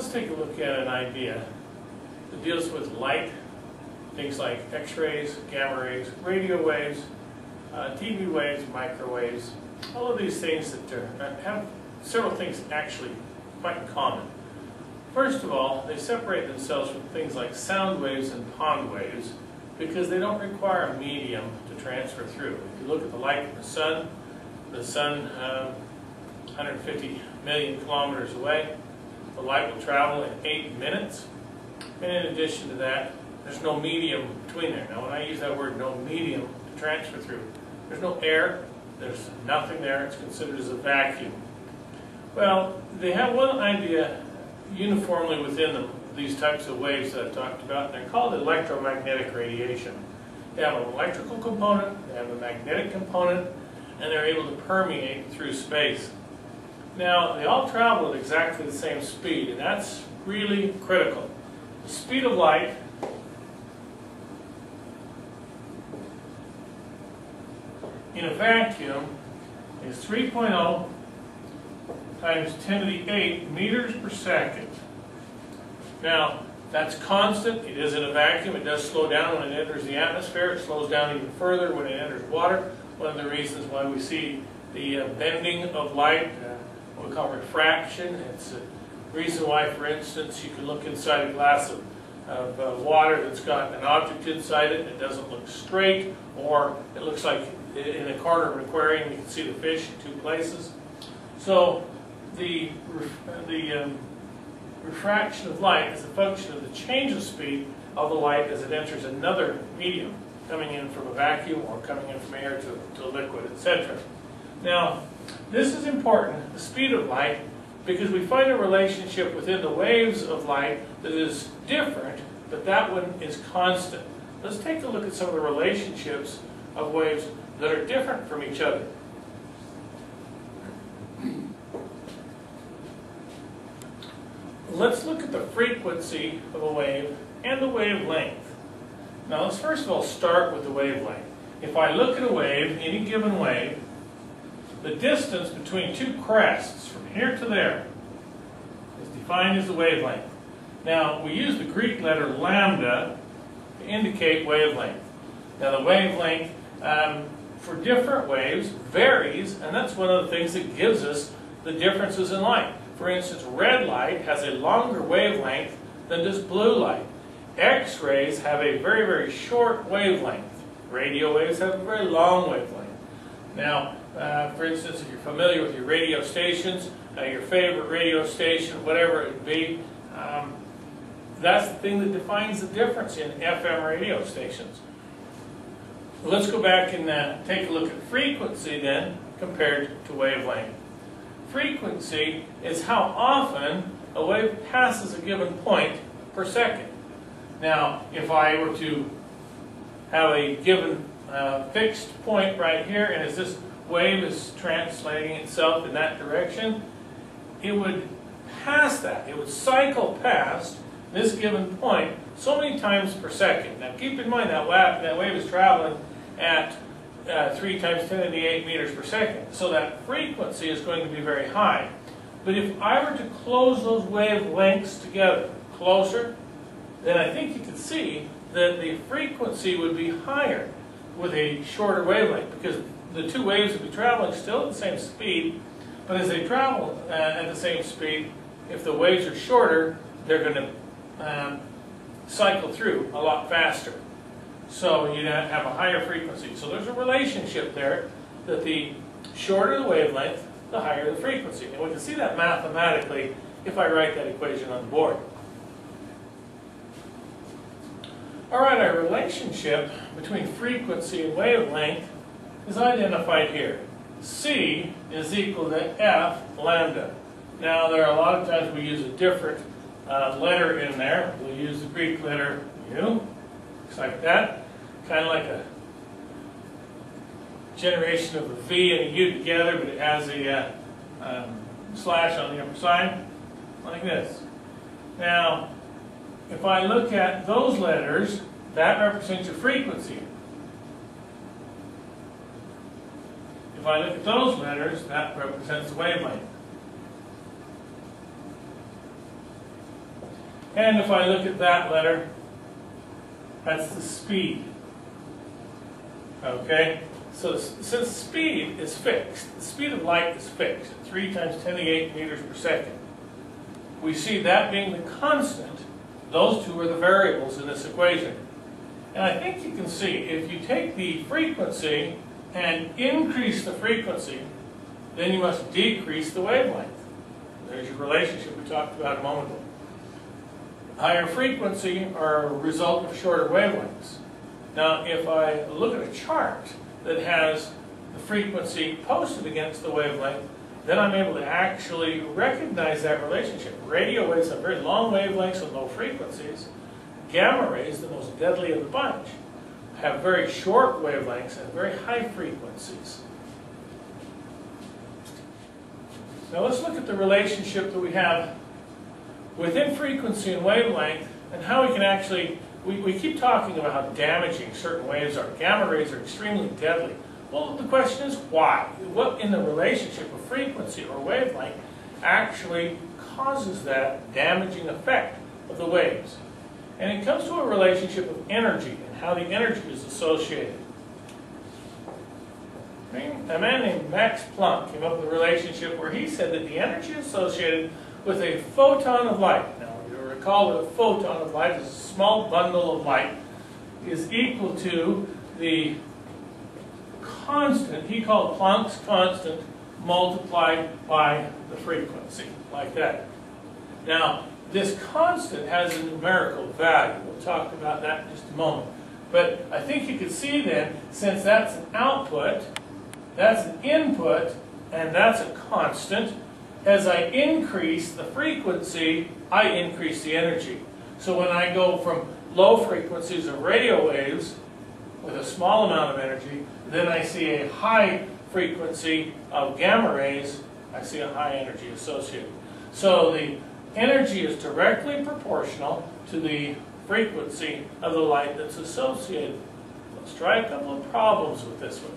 let's take a look at an idea that deals with light, things like X-rays, gamma rays, radio waves, uh, TV waves, microwaves, all of these things that have several things actually quite common. First of all, they separate themselves from things like sound waves and pond waves because they don't require a medium to transfer through. If you look at the light from the sun, the sun uh, 150 million kilometers away, the light will travel in eight minutes. And in addition to that, there's no medium between there. Now when I use that word no medium to transfer through, there's no air, there's nothing there, it's considered as a vacuum. Well, they have one idea uniformly within them, these types of waves that I've talked about, and they're called electromagnetic radiation. They have an electrical component, they have a magnetic component, and they're able to permeate through space. Now, they all travel at exactly the same speed, and that's really critical. The speed of light in a vacuum is 3.0 times 10 to the 8 meters per second. Now, that's constant. It is in a vacuum. It does slow down when it enters the atmosphere. It slows down even further when it enters water. One of the reasons why we see the uh, bending of light, uh, we call refraction. It's a reason why, for instance, you can look inside a glass of, of uh, water that's got an object inside it. and It doesn't look straight, or it looks like in a corner of an aquarium you can see the fish in two places. So the, the um, refraction of light is a function of the change of speed of the light as it enters another medium, coming in from a vacuum or coming in from air to, to a liquid, etc. Now, this is important, the speed of light, because we find a relationship within the waves of light that is different, but that one is constant. Let's take a look at some of the relationships of waves that are different from each other. let's look at the frequency of a wave and the wavelength. Now let's first of all start with the wavelength. If I look at a wave, any given wave, the distance between two crests from here to there is defined as the wavelength. Now we use the Greek letter lambda to indicate wavelength. Now the wavelength um, for different waves varies and that's one of the things that gives us the differences in light. For instance, red light has a longer wavelength than does blue light. X-rays have a very, very short wavelength. Radio waves have a very long wavelength. Now, uh, for instance, if you're familiar with your radio stations, uh, your favorite radio station, whatever it be, um, that's the thing that defines the difference in FM radio stations. Let's go back and uh, take a look at frequency then compared to wavelength frequency is how often a wave passes a given point per second. Now, if I were to have a given uh, fixed point right here, and as this wave is translating itself in that direction, it would pass that. It would cycle past this given point so many times per second. Now, keep in mind that wave, that wave is traveling at uh, 3 times 10 to the 8 meters per second. So that frequency is going to be very high. But if I were to close those wavelengths together closer, then I think you could see that the frequency would be higher with a shorter wavelength because the two waves would be traveling still at the same speed, but as they travel uh, at the same speed, if the waves are shorter, they're going to um, cycle through a lot faster. So you'd have a higher frequency. So there's a relationship there that the shorter the wavelength, the higher the frequency. And we can see that mathematically if I write that equation on the board. All right, our relationship between frequency and wavelength is identified here. C is equal to F lambda. Now, there are a lot of times we use a different uh, letter in there. We'll use the Greek letter U, looks like that kind of like a generation of a V and a U together, but it has a uh, um, slash on the upper side, like this. Now, if I look at those letters, that represents your frequency. If I look at those letters, that represents the wavelength. And if I look at that letter, that's the speed. Okay? So since speed is fixed, the speed of light is fixed at 3 times 10 to the 8 meters per second. We see that being the constant. Those two are the variables in this equation. And I think you can see, if you take the frequency and increase the frequency, then you must decrease the wavelength. There's your relationship we talked about a moment ago. Higher frequency are a result of shorter wavelengths. Now, if I look at a chart that has the frequency posted against the wavelength, then I'm able to actually recognize that relationship. Radio waves have very long wavelengths and low frequencies. Gamma rays, the most deadly of the bunch, have very short wavelengths and very high frequencies. Now let's look at the relationship that we have within frequency and wavelength and how we can actually, we, we keep talking about how damaging certain waves are. Gamma rays are extremely deadly. Well, the question is why? What in the relationship of frequency or wavelength actually causes that damaging effect of the waves? And it comes to a relationship of energy and how the energy is associated. A man named Max Planck came up with a relationship where he said that the energy associated with a photon of light, now you'll recall that a photon of light is a small bundle of light, is equal to the constant, he called Planck's constant, multiplied by the frequency, like that. Now, this constant has a numerical value. We'll talk about that in just a moment. But I think you can see then, since that's an output, that's an input, and that's a constant, as I increase the frequency, I increase the energy. So when I go from low frequencies of radio waves with a small amount of energy, then I see a high frequency of gamma rays, I see a high energy associated. So the energy is directly proportional to the frequency of the light that's associated. Let's try a couple of problems with this one.